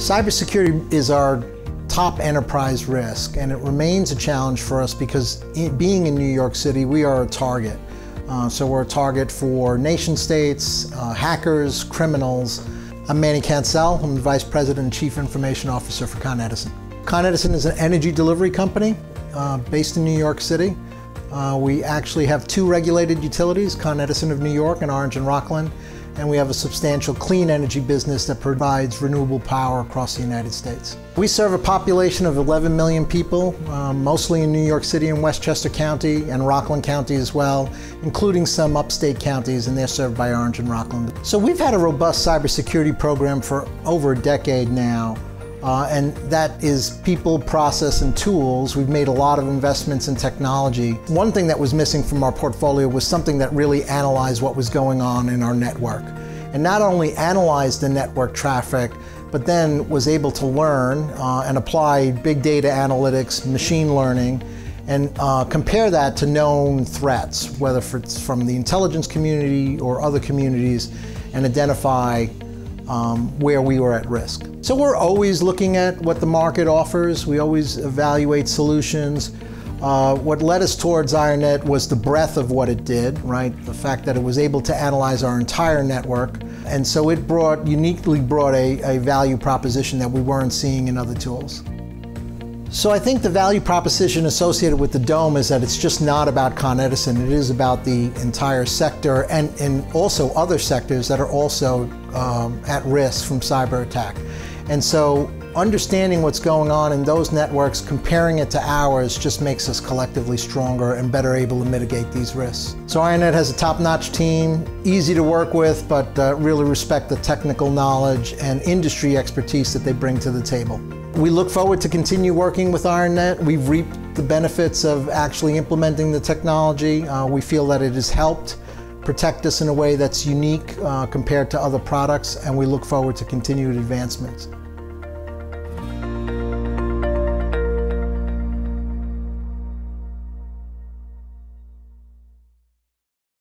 Cybersecurity is our top enterprise risk, and it remains a challenge for us because in, being in New York City, we are a target. Uh, so we're a target for nation states, uh, hackers, criminals. I'm Manny Cancel. I'm the Vice President and Chief Information Officer for Con Edison. Con Edison is an energy delivery company uh, based in New York City. Uh, we actually have two regulated utilities, Con Edison of New York and Orange and Rockland, and we have a substantial clean energy business that provides renewable power across the United States. We serve a population of 11 million people, um, mostly in New York City and Westchester County and Rockland County as well, including some upstate counties, and they're served by Orange and Rockland. So we've had a robust cybersecurity program for over a decade now. Uh, and that is people, process, and tools. We've made a lot of investments in technology. One thing that was missing from our portfolio was something that really analyzed what was going on in our network. And not only analyzed the network traffic, but then was able to learn uh, and apply big data analytics, machine learning, and uh, compare that to known threats, whether it's from the intelligence community or other communities, and identify um, where we were at risk. So we're always looking at what the market offers. We always evaluate solutions. Uh, what led us towards IronNet was the breadth of what it did, right? The fact that it was able to analyze our entire network. And so it brought, uniquely brought a, a value proposition that we weren't seeing in other tools. So I think the value proposition associated with the Dome is that it's just not about Con Edison. It is about the entire sector and, and also other sectors that are also um, at risk from cyber attack. And so understanding what's going on in those networks, comparing it to ours, just makes us collectively stronger and better able to mitigate these risks. So IronNet has a top-notch team, easy to work with, but uh, really respect the technical knowledge and industry expertise that they bring to the table. We look forward to continue working with IronNet. We've reaped the benefits of actually implementing the technology. Uh, we feel that it has helped protect us in a way that's unique uh, compared to other products, and we look forward to continued advancements.